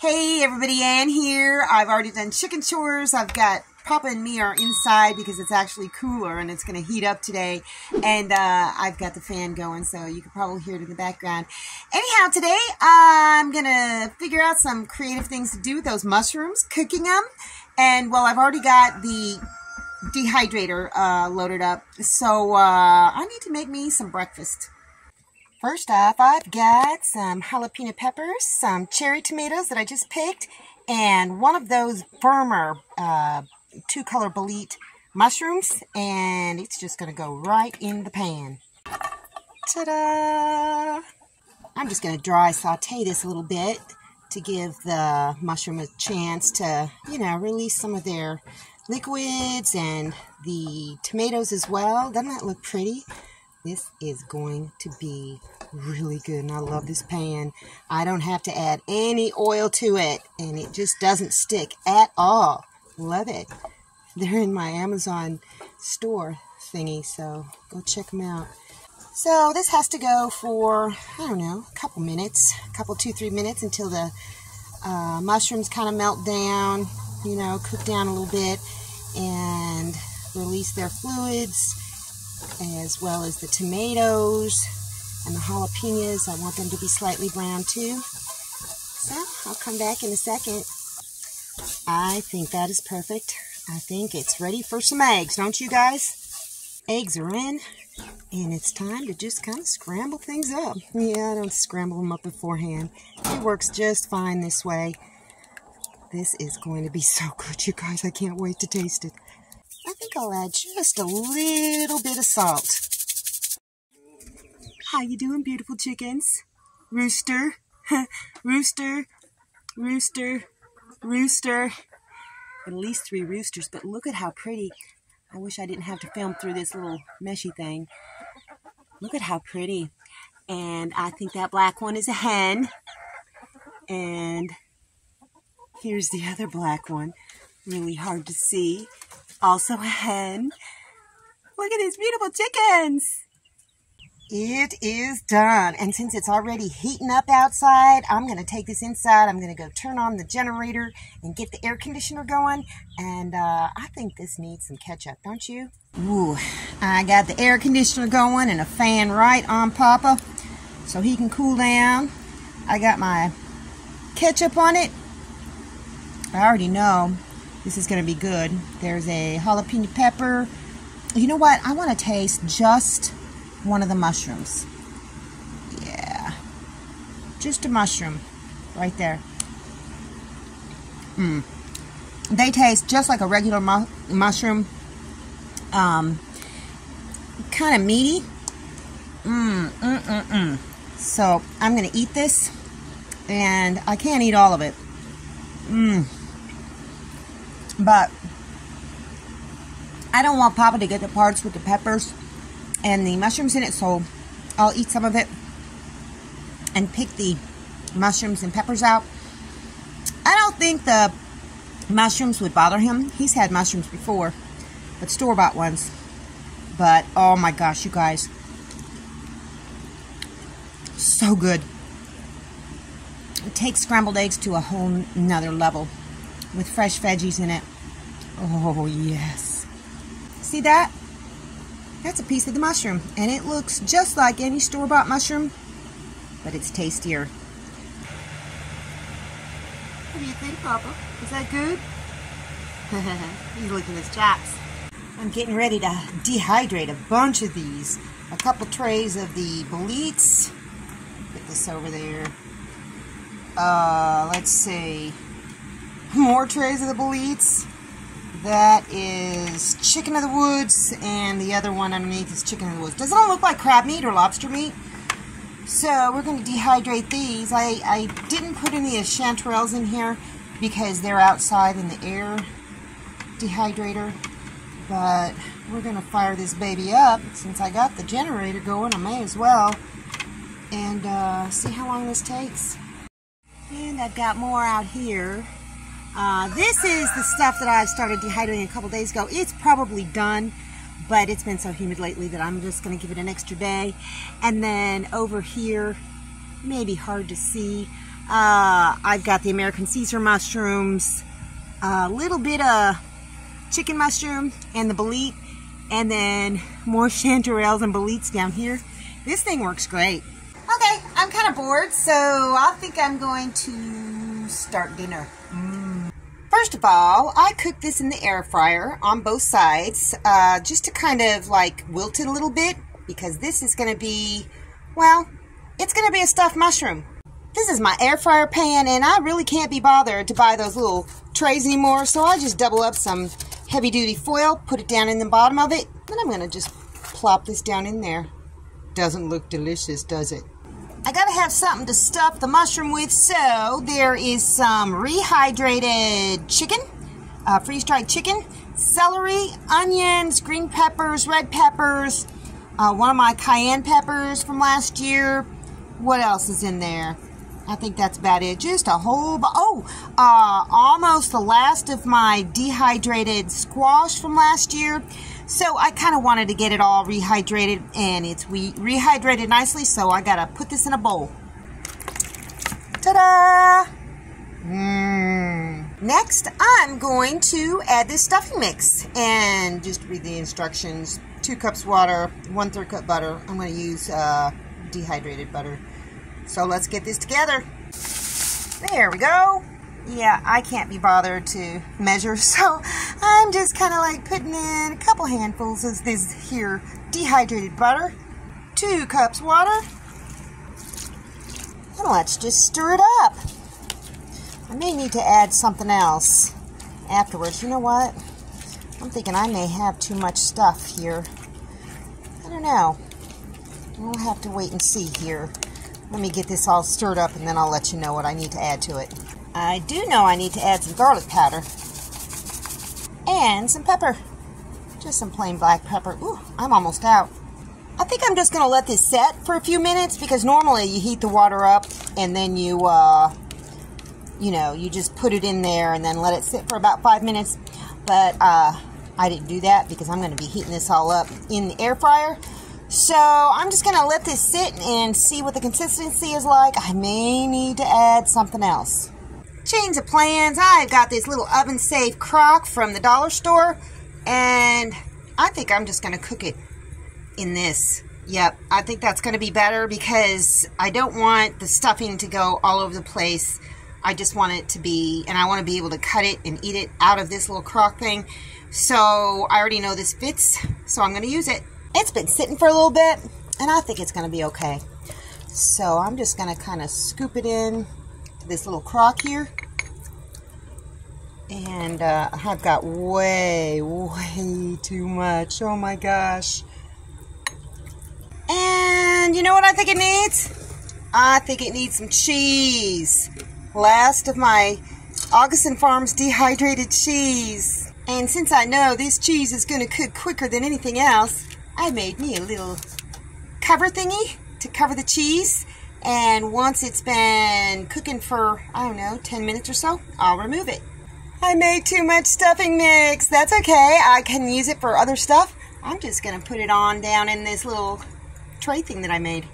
Hey everybody, Ann here. I've already done chicken chores. I've got Papa and me are inside because it's actually cooler and it's going to heat up today. And uh, I've got the fan going, so you can probably hear it in the background. Anyhow, today I'm going to figure out some creative things to do with those mushrooms, cooking them. And well, I've already got the dehydrator uh, loaded up, so uh, I need to make me some breakfast. First off, I've got some jalapeno peppers, some cherry tomatoes that I just picked, and one of those firmer uh, two-color bolete mushrooms, and it's just going to go right in the pan. Ta-da! I'm just going to dry saute this a little bit to give the mushroom a chance to, you know, release some of their liquids and the tomatoes as well. Doesn't that look pretty? This is going to be really good and I love this pan. I don't have to add any oil to it and it just doesn't stick at all. Love it. They're in my Amazon store thingy, so go check them out. So this has to go for, I don't know, a couple minutes, a couple, two, three minutes until the uh, mushrooms kind of melt down, you know, cook down a little bit and release their fluids as well as the tomatoes and the jalapenos. I want them to be slightly brown too. So I'll come back in a second. I think that is perfect. I think it's ready for some eggs, don't you guys? Eggs are in, and it's time to just kind of scramble things up. Yeah, I don't scramble them up beforehand. It works just fine this way. This is going to be so good, you guys. I can't wait to taste it. I think I'll add just a little bit of salt. How you doing, beautiful chickens? Rooster, rooster, rooster, rooster. At least three roosters, but look at how pretty. I wish I didn't have to film through this little meshy thing. Look at how pretty. And I think that black one is a hen. And here's the other black one. Really hard to see also a hen. Look at these beautiful chickens. It is done. And since it's already heating up outside, I'm going to take this inside. I'm going to go turn on the generator and get the air conditioner going. And uh, I think this needs some ketchup, don't you? Ooh, I got the air conditioner going and a fan right on Papa so he can cool down. I got my ketchup on it. I already know this is going to be good. There's a jalapeno pepper. You know what? I want to taste just one of the mushrooms. Yeah. Just a mushroom right there. Mmm. They taste just like a regular mu mushroom. Um, kind of meaty. Mmm, mm, mm, mm. So I'm going to eat this, and I can't eat all of it. Mmm. But I don't want Papa to get the parts with the peppers and the mushrooms in it, so I'll eat some of it and pick the mushrooms and peppers out. I don't think the mushrooms would bother him. He's had mushrooms before, but store-bought ones. But, oh my gosh, you guys. So good. It takes scrambled eggs to a whole nother level with fresh veggies in it. Oh, yes. See that? That's a piece of the mushroom, and it looks just like any store-bought mushroom, but it's tastier. What do you think, Papa? Is that good? He's licking his chops. I'm getting ready to dehydrate a bunch of these. A couple trays of the boletes. Put this over there. Uh, let's see more trays of the boletes. That is chicken of the woods, and the other one underneath is chicken of the woods. Does it look like crab meat or lobster meat? So we're going to dehydrate these. I, I didn't put any of chanterelles in here because they're outside in the air dehydrator. But we're going to fire this baby up. Since I got the generator going, I may as well. And uh, see how long this takes. And I've got more out here. Uh, this is the stuff that I started dehydrating a couple days ago. It's probably done, but it's been so humid lately that I'm just going to give it an extra day. And then over here, maybe hard to see, Uh, I've got the American Caesar mushrooms, a little bit of chicken mushroom, and the bolete, and then more chanterelles and boletes down here. This thing works great. Okay, I'm kind of bored, so I think I'm going to start dinner. First of all, I cooked this in the air fryer on both sides, uh, just to kind of like wilt it a little bit, because this is going to be, well, it's going to be a stuffed mushroom. This is my air fryer pan, and I really can't be bothered to buy those little trays anymore, so I just double up some heavy duty foil, put it down in the bottom of it, and I'm going to just plop this down in there. Doesn't look delicious, does it? I gotta have something to stuff the mushroom with, so there is some rehydrated chicken, uh, freeze-dried chicken, celery, onions, green peppers, red peppers, uh, one of my cayenne peppers from last year. What else is in there? I think that's about it. Just a whole, oh, uh, almost the last of my dehydrated squash from last year. So I kind of wanted to get it all rehydrated and it's we rehydrated nicely. So I got to put this in a bowl. Ta-da! Mm. Next, I'm going to add this stuffing mix and just read the instructions. Two cups water, one third cup butter. I'm going to use uh, dehydrated butter. So let's get this together. There we go. Yeah, I can't be bothered to measure, so I'm just kind of like putting in a couple handfuls of this here dehydrated butter, two cups water, and let's just stir it up. I may need to add something else afterwards. You know what? I'm thinking I may have too much stuff here. I don't know. We'll have to wait and see here. Let me get this all stirred up and then I'll let you know what I need to add to it. I do know I need to add some garlic powder. And some pepper. Just some plain black pepper. Ooh, I'm almost out. I think I'm just going to let this set for a few minutes because normally you heat the water up and then you, uh, you know, you just put it in there and then let it sit for about five minutes. But uh, I didn't do that because I'm going to be heating this all up in the air fryer. So I'm just going to let this sit and see what the consistency is like. I may need to add something else. Change of plans. I've got this little oven safe crock from the dollar store and I think I'm just going to cook it in this. Yep, I think that's going to be better because I don't want the stuffing to go all over the place. I just want it to be, and I want to be able to cut it and eat it out of this little crock thing. So I already know this fits, so I'm going to use it. It's been sitting for a little bit, and I think it's going to be okay. So I'm just going to kind of scoop it in to this little crock here. And uh, I've got way, way too much. Oh my gosh. And you know what I think it needs? I think it needs some cheese. Last of my Augason Farms dehydrated cheese. And since I know this cheese is going to cook quicker than anything else, I made me a little cover thingy to cover the cheese. And once it's been cooking for, I don't know, 10 minutes or so, I'll remove it. I made too much stuffing mix. That's okay. I can use it for other stuff. I'm just going to put it on down in this little tray thing that I made.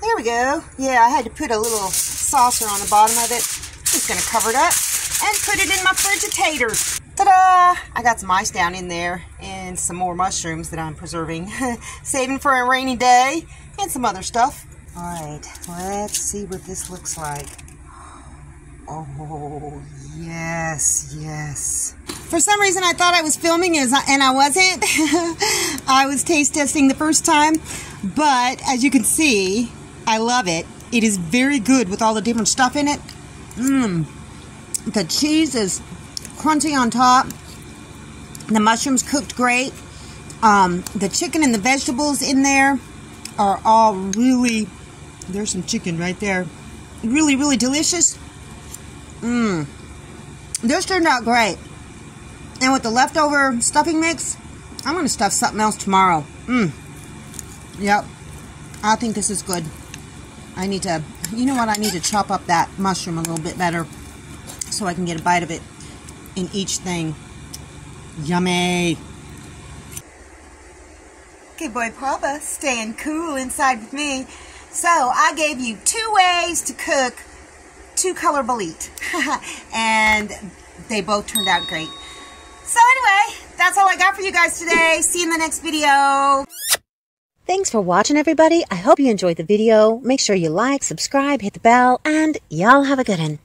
There we go. Yeah, I had to put a little saucer on the bottom of it. Just going to cover it up and put it in my Frigidator. Ta-da! I got some ice down in there and some more mushrooms that I'm preserving. Saving for a rainy day and some other stuff. Alright, let's see what this looks like. Oh, yes, yes. For some reason, I thought I was filming and I wasn't. I was taste testing the first time, but as you can see, I love it. It is very good with all the different stuff in it. Mmm. The cheese is crunchy on top. The mushrooms cooked great. Um, the chicken and the vegetables in there are all really, there's some chicken right there. Really, really delicious. Mmm. This turned out great. And with the leftover stuffing mix, I'm going to stuff something else tomorrow. Mmm. Yep. I think this is good. I need to, you know what, I need to chop up that mushroom a little bit better so I can get a bite of it in each thing. Yummy. Okay, boy Papa, staying cool inside with me. So, I gave you two ways to cook two color bolete. and they both turned out great. So anyway, that's all I got for you guys today. See you in the next video. Thanks for watching, everybody. I hope you enjoyed the video. Make sure you like, subscribe, hit the bell, and y'all have a good one.